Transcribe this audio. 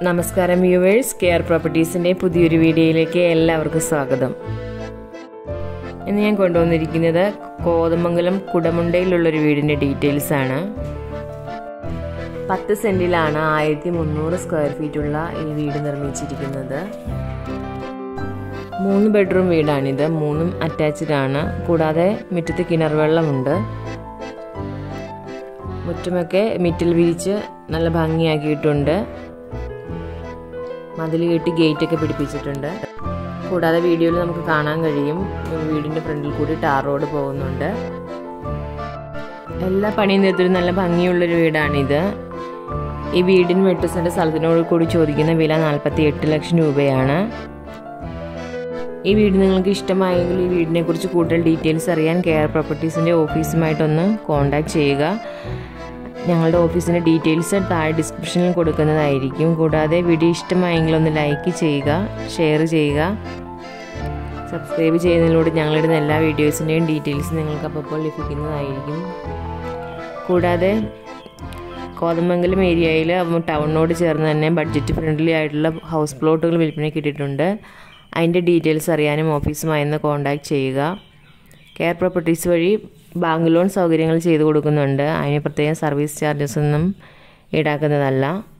നമസ്കാരം viewers. Care പ്രോപ്പർട്ടീസിന്റെ പുതിയൊരു വീഡിയോയിലേക്ക് എല്ലാവർക്കും സ്വാഗതം. ഇന്ന് ഞാൻ കൊണ്ടുവന്നിരിക്കുന്നത് കോതമംഗലം കുടമുണ്ടയിലുള്ളൊരു വീടിന്റെ ഡീറ്റെയിൽസ് ആണ്. പത്ത് സെന്റിലാണ് ആയിരത്തി മുന്നൂറ് സ്ക്വയർ ഫീറ്റുള്ള ഈ വീട് നിർമ്മിച്ചിരിക്കുന്നത്. മൂന്ന് ബെഡ്റൂം വീടാണിത്. മൂന്നും അറ്റാച്ച്ഡ് ആണ്. കൂടാതെ മുറ്റത്ത് കിണർ വെള്ളമുണ്ട് മുറ്റമൊക്കെ മിറ്റിൽ വിരിച്ച് നല്ല ഭംഗിയാക്കിയിട്ടുണ്ട്. മതിൽ കെട്ടി ഗേറ്റൊക്കെ പിടിപ്പിച്ചിട്ടുണ്ട്. കൂടാതെ വീഡിയോയിൽ നമുക്ക് കാണാൻ കഴിയും. വീടിന്റെ ഫ്രണ്ടിൽ കൂടി ടാർ റോഡ് പോകുന്നുണ്ട്. എല്ലാ പണിയും തീർത്തൊരു നല്ല ഭംഗിയുള്ളൊരു വീടാണിത്. ഈ വീടിന് എട്ട് സെന്റ് സ്ഥലത്തിനോട് കൂടി ചോദിക്കുന്ന വില നാൽപ്പത്തി എട്ട് ലക്ഷം രൂപയാണ്. ഈ വീട് നിങ്ങൾക്ക് ഇഷ്ടമായെങ്കിൽ ഈ വീടിനെ കുറിച്ച് കൂടുതൽ ഡീറ്റെയിൽസ് അറിയാൻ കെയർ പ്രോപ്പർട്ടീസിന്റെ ഓഫീസുമായിട്ടൊന്ന് കോൺടാക്ട് ചെയ്യുക. ഞങ്ങളുടെ ഓഫീസിന്റെ ഡീറ്റെയിൽസ് താഴെ ഡിസ്ക്രിപ്ഷനിൽ കൊടുക്കുന്നതായിരിക്കും. കൂടാതെ വീഡിയോ ഇഷ്ടമായെങ്കിൽ ഒന്ന് ലൈക്ക് ചെയ്യുക ഷെയർ ചെയ്യുക. സബ്സ്ക്രൈബ് ചെയ്യുന്നതിലൂടെ ഞങ്ങളിടുന്ന എല്ലാ വീഡിയോസിന്റെയും ഡീറ്റെയിൽസ് നിങ്ങൾക്ക് അപ്പോൾ ലഭിക്കുന്നതായിരിക്കും. കൂടാതെ കോതമംഗലം ഏരിയയിൽ ടൗണിനോട് ചേർന്ന് തന്നെ ബഡ്ജറ്റ് ഫ്രണ്ട്ലി ആയിട്ടുള്ള ഹൗസ് പ്ലോട്ടുകൾ വിൽപ്പനയ്ക്ക് ഇട്ടിട്ടുണ്ട് അതിന്റെ ഡീറ്റെയിൽസ് അറിയാനും ഓഫീസുമായി ഒന്ന് കോൺടാക്ട് ചെയ്യുക. കെയർ പ്രോപ്പർട്ടീസ് വഴി ബാങ്ക് ലോൺ സൗകര്യങ്ങൾ ചെയ്തു കൊടുക്കുന്നുണ്ട്. അതിന് പ്രത്യേകം സർവീസ് ചാർജസ് ഒന്നും ഈടാക്കുന്നതല്ല.